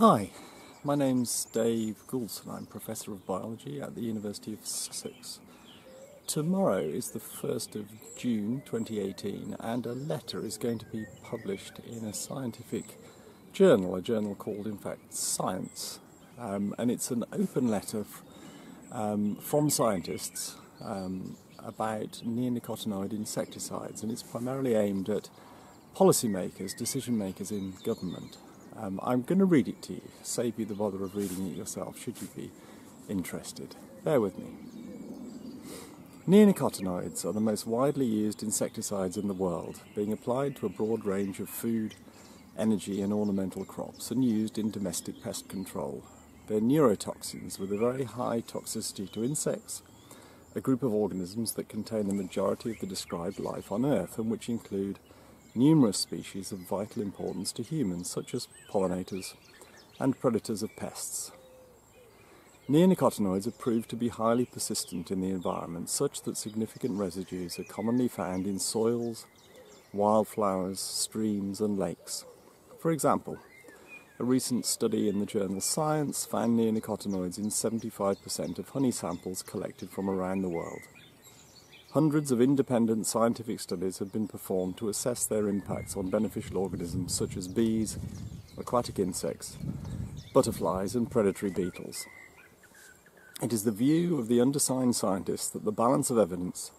Hi, my name's Dave Goulson. I'm Professor of Biology at the University of Sussex. Tomorrow is the 1st of June 2018 and a letter is going to be published in a scientific journal, a journal called in fact Science. Um, and it's an open letter um, from scientists um, about neonicotinoid insecticides and it's primarily aimed at policymakers, decision makers in government. Um, I'm going to read it to you, save you the bother of reading it yourself, should you be interested. Bear with me. Neonicotinoids are the most widely used insecticides in the world, being applied to a broad range of food, energy, and ornamental crops and used in domestic pest control. They're neurotoxins with a very high toxicity to insects, a group of organisms that contain the majority of the described life on Earth and which include numerous species of vital importance to humans, such as pollinators and predators of pests. Neonicotinoids have proved to be highly persistent in the environment, such that significant residues are commonly found in soils, wildflowers, streams, and lakes. For example, a recent study in the journal Science found neonicotinoids in 75% of honey samples collected from around the world. Hundreds of independent scientific studies have been performed to assess their impacts on beneficial organisms such as bees, aquatic insects, butterflies, and predatory beetles. It is the view of the undersigned scientists that the balance of evidence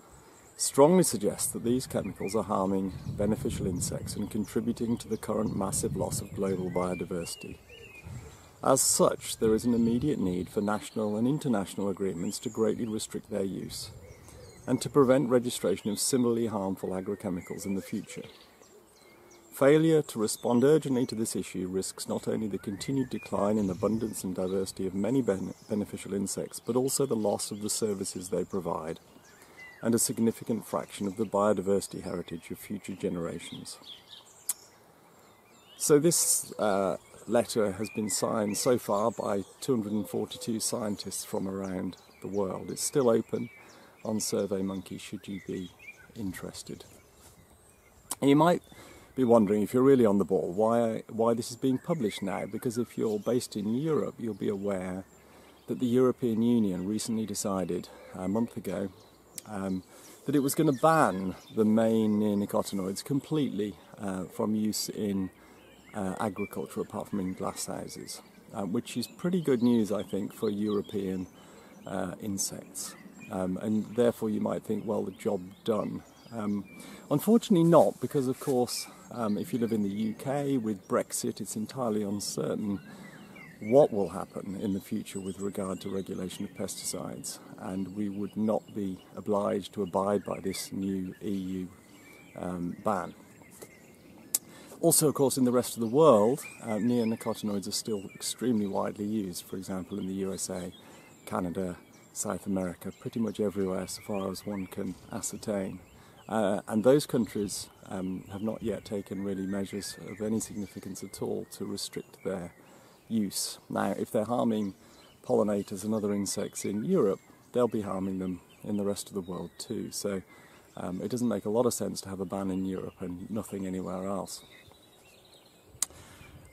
strongly suggests that these chemicals are harming beneficial insects and contributing to the current massive loss of global biodiversity. As such, there is an immediate need for national and international agreements to greatly restrict their use and to prevent registration of similarly harmful agrochemicals in the future. Failure to respond urgently to this issue risks not only the continued decline in abundance and diversity of many ben beneficial insects, but also the loss of the services they provide, and a significant fraction of the biodiversity heritage of future generations. So this uh, letter has been signed so far by 242 scientists from around the world. It's still open on SurveyMonkey should you be interested. And you might be wondering if you're really on the ball why why this is being published now because if you're based in Europe you'll be aware that the European Union recently decided a month ago um, that it was going to ban the main neonicotinoids completely uh, from use in uh, agriculture apart from in glasshouses, uh, which is pretty good news I think for European uh, insects. Um, and therefore you might think, well, the job done. Um, unfortunately not, because of course, um, if you live in the UK with Brexit, it's entirely uncertain what will happen in the future with regard to regulation of pesticides, and we would not be obliged to abide by this new EU um, ban. Also, of course, in the rest of the world, uh, neonicotinoids are still extremely widely used, for example, in the USA, Canada, South America, pretty much everywhere so far as one can ascertain. Uh, and those countries um, have not yet taken really measures of any significance at all to restrict their use. Now, if they're harming pollinators and other insects in Europe, they'll be harming them in the rest of the world too. So um, it doesn't make a lot of sense to have a ban in Europe and nothing anywhere else.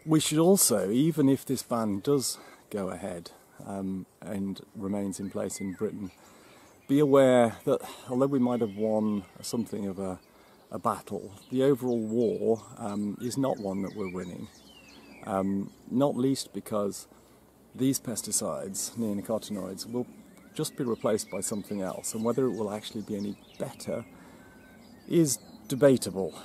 We should also, even if this ban does go ahead, um, and remains in place in Britain. Be aware that although we might have won something of a, a battle, the overall war um, is not one that we're winning. Um, not least because these pesticides, neonicotinoids, will just be replaced by something else, and whether it will actually be any better is debatable.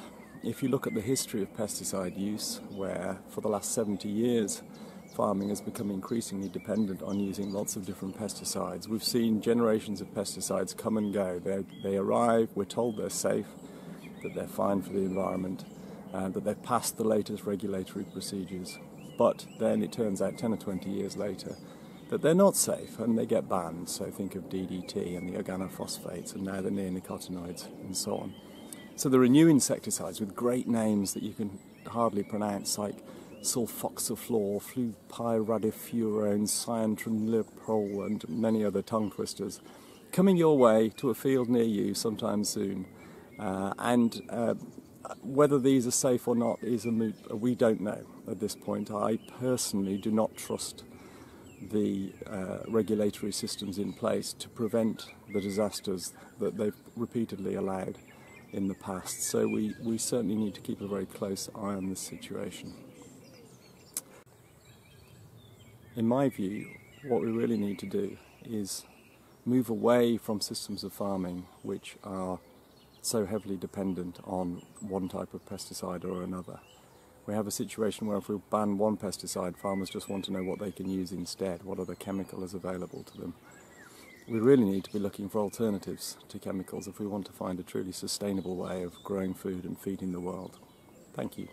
If you look at the history of pesticide use, where for the last 70 years farming has become increasingly dependent on using lots of different pesticides. We've seen generations of pesticides come and go. They, they arrive, we're told they're safe, that they're fine for the environment, uh, that they've passed the latest regulatory procedures. But then it turns out 10 or 20 years later that they're not safe and they get banned. So think of DDT and the organophosphates and now the neonicotinoids and so on. So there are new insecticides with great names that you can hardly pronounce, like sulfoxaflor, flupyradifurone, cyantraniliprole, and many other tongue twisters coming your way to a field near you sometime soon. Uh, and uh, whether these are safe or not is a moot. We don't know at this point. I personally do not trust the uh, regulatory systems in place to prevent the disasters that they've repeatedly allowed in the past. So we, we certainly need to keep a very close eye on this situation. In my view, what we really need to do is move away from systems of farming which are so heavily dependent on one type of pesticide or another. We have a situation where if we ban one pesticide, farmers just want to know what they can use instead, what other chemical is available to them. We really need to be looking for alternatives to chemicals if we want to find a truly sustainable way of growing food and feeding the world. Thank you.